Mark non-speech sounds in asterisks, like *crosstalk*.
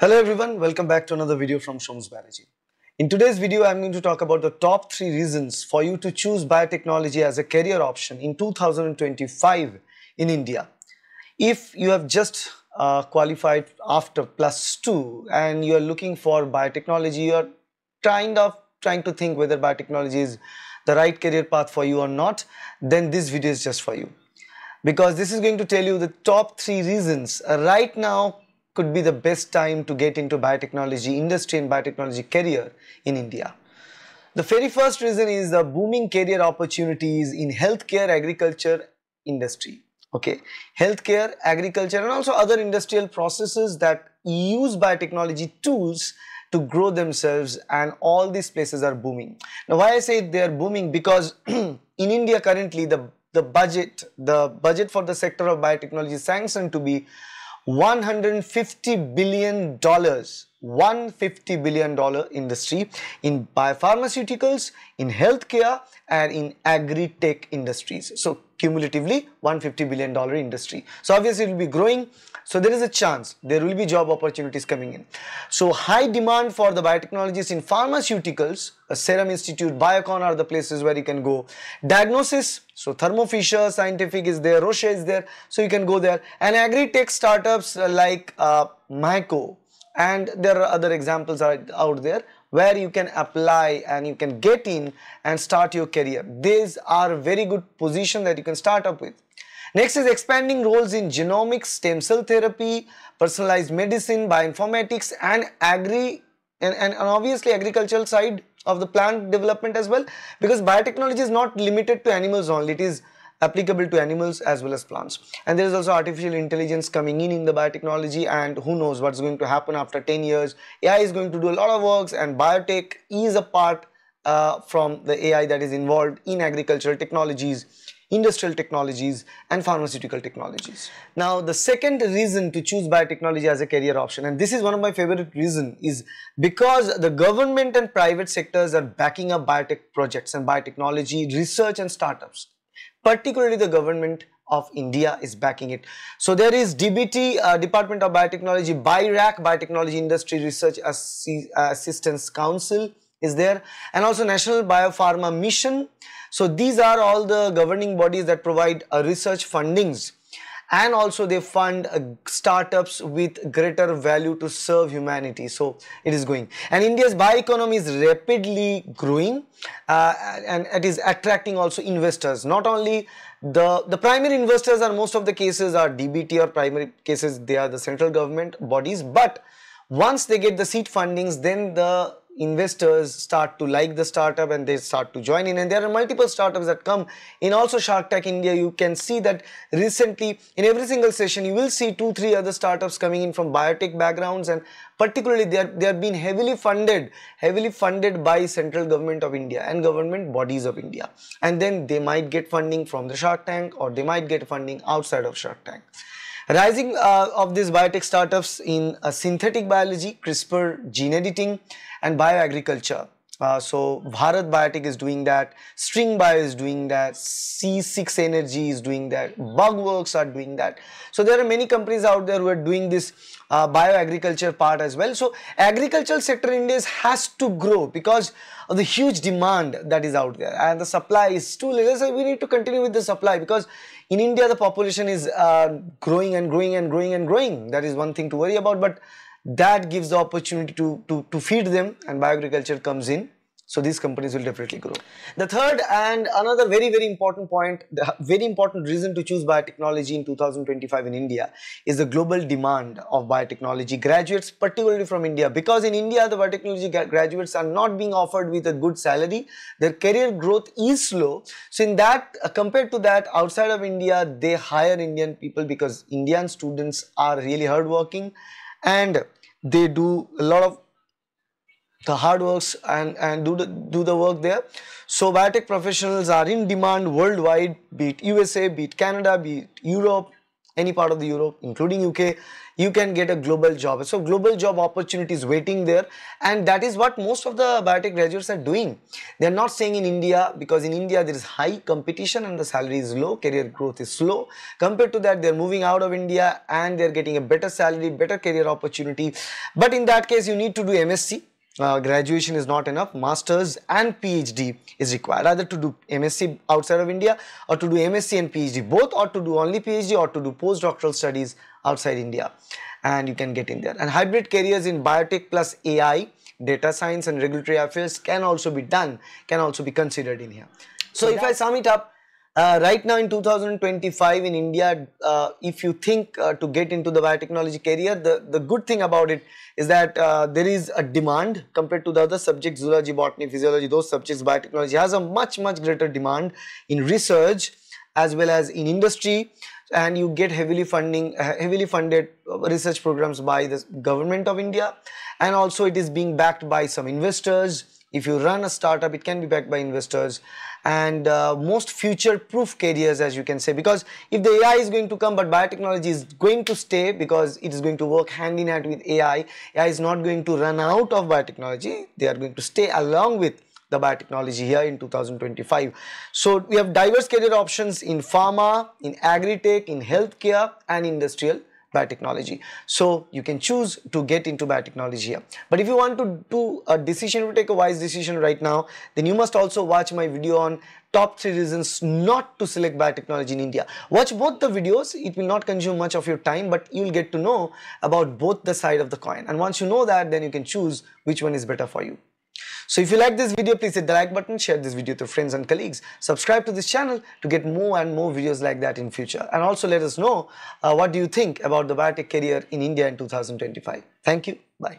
Hello everyone, welcome back to another video from Shomu's Biology. In today's video, I'm going to talk about the top three reasons for you to choose biotechnology as a career option in 2025 in India. If you have just uh, qualified after plus two and you are looking for biotechnology, you are kind of trying to think whether biotechnology is the right career path for you or not, then this video is just for you. Because this is going to tell you the top three reasons right now could be the best time to get into biotechnology industry and biotechnology career in India. The very first reason is the booming career opportunities in healthcare, agriculture industry. Okay, healthcare, agriculture and also other industrial processes that use biotechnology tools to grow themselves and all these places are booming. Now why I say they are booming because *clears throat* in India currently the, the budget, the budget for the sector of biotechnology is sanctioned to be 150 billion dollars 150 billion dollar industry in biopharmaceuticals in healthcare and in agri-tech industries. So cumulatively 150 billion dollar industry. So obviously it will be growing. So there is a chance there will be job opportunities coming in. So high demand for the biotechnologies in pharmaceuticals a serum institute biocon are the places where you can go. Diagnosis so Thermo Fisher Scientific is there, Roche is there, so you can go there. And agri-tech startups like uh, Myco and there are other examples out there where you can apply and you can get in and start your career. These are very good position that you can start up with. Next is expanding roles in genomics, stem cell therapy, personalized medicine, bioinformatics and agri and, and, and obviously agricultural side of the plant development as well because biotechnology is not limited to animals only it is applicable to animals as well as plants. And there is also artificial intelligence coming in in the biotechnology and who knows what's going to happen after 10 years. AI is going to do a lot of works and biotech is a part uh, from the AI that is involved in agricultural technologies industrial technologies and pharmaceutical technologies. Now the second reason to choose biotechnology as a career option and this is one of my favorite reason is because the government and private sectors are backing up biotech projects and biotechnology research and startups particularly the government of India is backing it. So there is DBT, uh, Department of Biotechnology, BIRAC, Biotechnology Industry Research Assi Assistance Council is there and also National Biopharma Mission so these are all the governing bodies that provide uh, research fundings and also they fund uh, startups with greater value to serve humanity. So it is going. And India's bioeconomy is rapidly growing uh, and it is attracting also investors. Not only the, the primary investors are most of the cases are DBT or primary cases they are the central government bodies but once they get the seed fundings then the investors start to like the startup and they start to join in. And there are multiple startups that come. In also Shark Tank India you can see that recently in every single session you will see two three other startups coming in from biotech backgrounds. And particularly they are they are being heavily funded heavily funded by central government of India and government bodies of India. And then they might get funding from the Shark Tank or they might get funding outside of Shark Tank Rising uh, of these biotech startups in uh, synthetic biology, CRISPR, gene editing and bioagriculture. Uh, so Bharat Biotech is doing that, String Bio is doing that, C6 Energy is doing that, Bugworks are doing that. So there are many companies out there who are doing this uh, bioagriculture part as well. So agricultural sector in India has to grow because of the huge demand that is out there and the supply is too little. So we need to continue with the supply because in India, the population is uh, growing and growing and growing and growing. That is one thing to worry about, but that gives the opportunity to, to, to feed them and bioagriculture comes in so these companies will definitely grow. The third and another very, very important point, the very important reason to choose biotechnology in 2025 in India is the global demand of biotechnology graduates, particularly from India. Because in India, the biotechnology graduates are not being offered with a good salary. Their career growth is slow. So in that, uh, compared to that, outside of India, they hire Indian people because Indian students are really hardworking and they do a lot of the hard works and, and do, the, do the work there. So biotech professionals are in demand worldwide, be it USA, be it Canada, be it Europe, any part of the Europe, including UK. you can get a global job. So global job opportunities waiting there and that is what most of the biotech graduates are doing. They are not staying in India because in India there is high competition and the salary is low, career growth is slow. Compared to that they are moving out of India and they are getting a better salary, better career opportunity. But in that case you need to do MSc uh, graduation is not enough, masters and PhD is required either to do MSc outside of India or to do MSc and PhD both or to do only PhD or to do postdoctoral studies outside India and you can get in there. And hybrid careers in biotech plus AI, data science and regulatory affairs can also be done, can also be considered in here. So, so if I sum it up, uh, right now in 2025 in India, uh, if you think uh, to get into the biotechnology career, the, the good thing about it is that uh, there is a demand compared to the other subjects, zoology, botany, physiology, those subjects, biotechnology has a much, much greater demand in research as well as in industry. And you get heavily funding, uh, heavily funded research programs by the government of India. And also it is being backed by some investors. If you run a startup, it can be backed by investors and uh, most future proof careers as you can say because if the AI is going to come but biotechnology is going to stay because it is going to work hand in hand with AI, AI is not going to run out of biotechnology, they are going to stay along with the biotechnology here in 2025. So we have diverse career options in pharma, in agri-tech, in healthcare and industrial biotechnology. So you can choose to get into biotechnology here. But if you want to do a decision to take a wise decision right now, then you must also watch my video on top 3 reasons not to select biotechnology in India. Watch both the videos, it will not consume much of your time but you will get to know about both the side of the coin and once you know that then you can choose which one is better for you. So if you like this video, please hit the like button, share this video to friends and colleagues. Subscribe to this channel to get more and more videos like that in future. And also let us know uh, what do you think about the biotech career in India in 2025. Thank you. Bye.